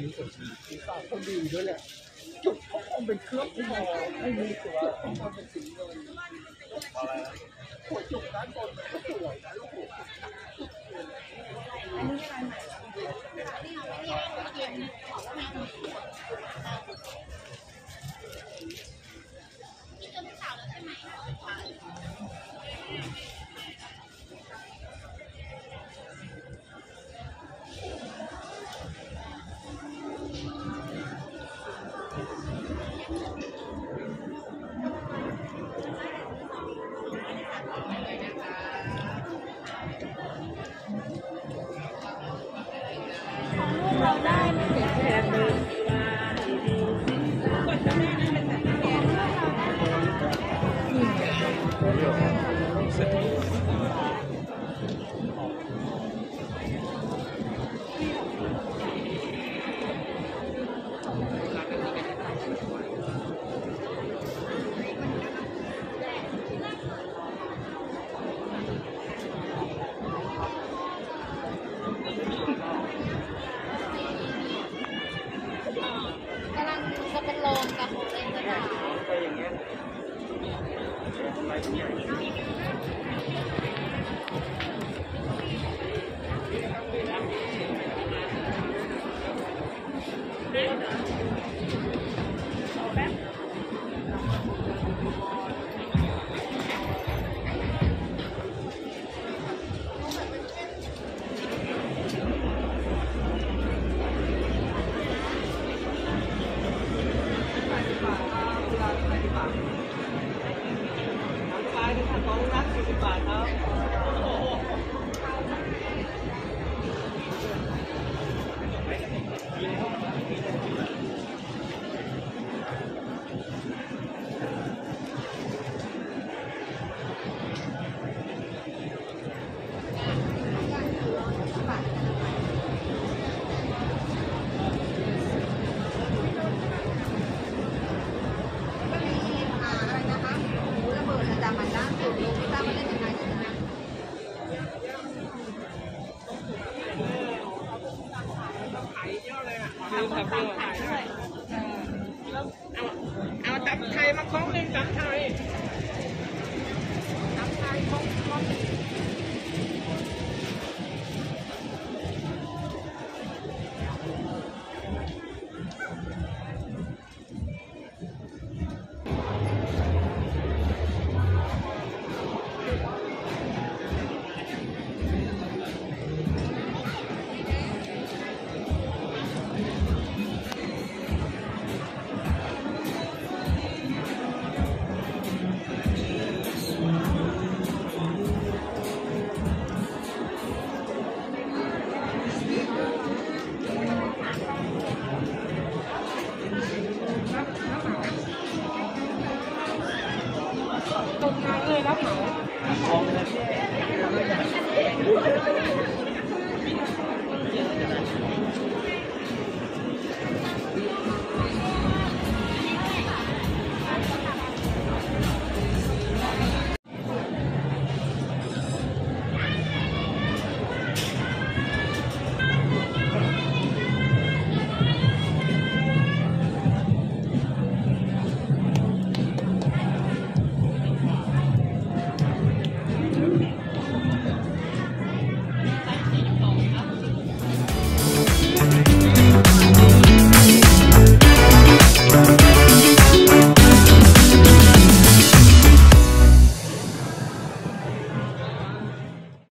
ีส่วนศีรษะเขาดีด้วยแหละจุดเขาคงเป็นเครื่องที่มองไม่มีตัวขเขาคงเป็นสีเงินหัวจุกด้านบนก็สวยนะลูกอันี่จะไม่นี่จะไม่สาวแล้วใช่ไหม Thank you. Thank you. 一百。 เอา 好，